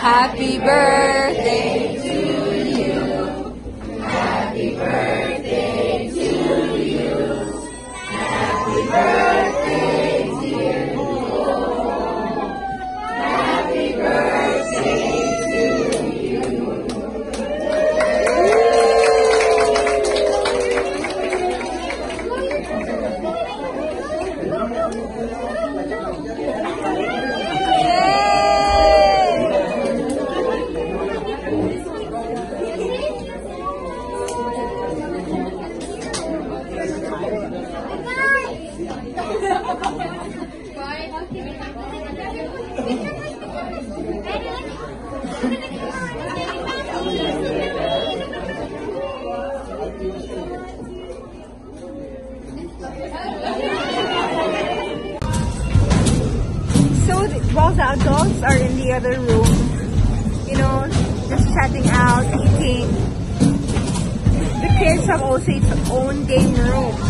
Happy birthday while the adults are in the other room, you know, just chatting out, eating, the kids have also its own game room.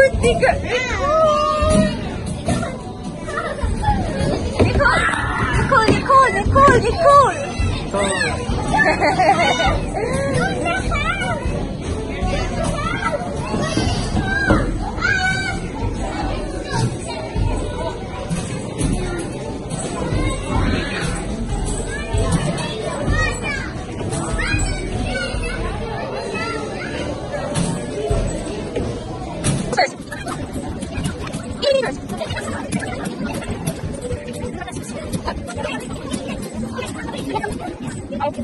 Birthday girl! Nicole! Nicole! Nicole! Nicole!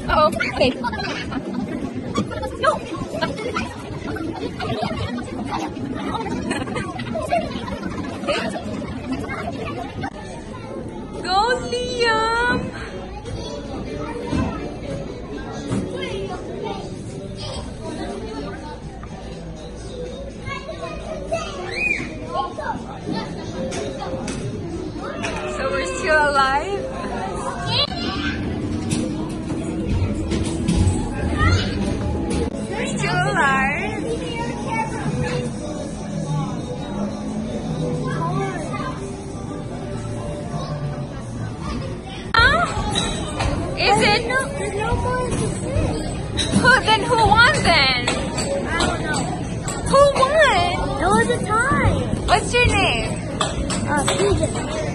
Oh, oh, okay. No. Go, Liam. Um. So we're still alive. Is it? No, there's no more to say. Who, then who won then? I don't know. Who won? It was a tie. What's your name? Uh, PJ.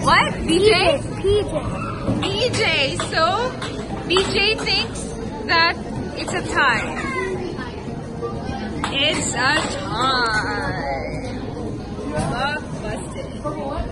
What? BJ? PJ. BJ. So, BJ thinks that it's a tie. It's a tie. Blockbuster.